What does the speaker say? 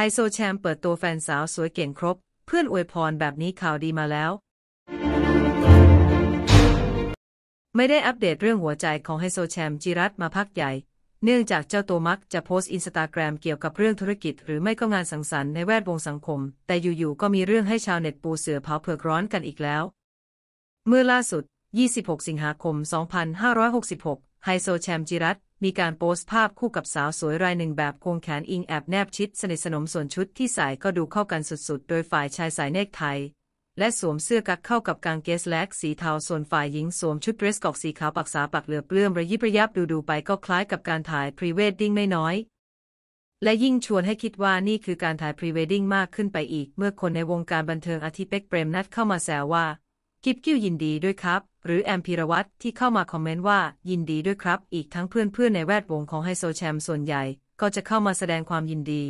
ไฮโซแชมป์เปิดตัวแฟนสาวสวยเก่งครบ เพื่อนอวยพรแบบนี้ข่าวดีมาแล้ว ไม่ได้อัปเดตเรื่องหัวใจของไฮโซแชมป์จิรัตมาพักใหญ่ เนื่องจากเจ้าตัวมักจะโพสต์อินสตาแกรมเกี่ยวกับเรื่องธุรกิจ หรือไม่ก็งานสังสรรค์ในแวดวงสังคม แต่อยู่ๆก็มีเรื่องให้ชาวเน็ตปูเสื่อเผาเผือกร้อนกันอีกแล้ว เมื่อล่าสุด 26 สิงหาคม 2566 ไฮโซแชมป์จิรัต มีการโพสต์ภาพคู่กับสาวสวยรายหนึ่งแบบควงแขนอิงแอบแนบชิดสนิทสนมส่วนชุดที่ใส่ก็ดูเข้ากันสุดๆ โดยฝ่ายชายใส่เนคไทและสวมเสื้อกั๊กเข้ากับกางเกงสแล็กสีเทาส่วนฝ่ายหญิงสวมชุดเดรสเกาะอกสีขาวปักษาปักเหลือเปลื่อมระยิบระยับดูดูๆไปก็คล้ายกับการถ่ายพรีเวดดิ้งไม่น้อย และยิ่งชวนให้คิดว่านี่คือการถ่ายพรีเวดดิ้งมากขึ้นไปอีก เมื่อคนในวงการบันเทิงอาทิเป๊กเปรมณัชเข้ามาแซวว่า กิ๊บกิ๊วยินดีด้วยครับ หรือแอมป์พีรวัศที่เข้ามาคอมเมนต์ว่ายินดีด้วยครับ อีกทั้งเพื่อนๆในแวดวงของไฮโซแชมป์ส่วนใหญ่ ก็จะเข้ามาแสดงความยินดี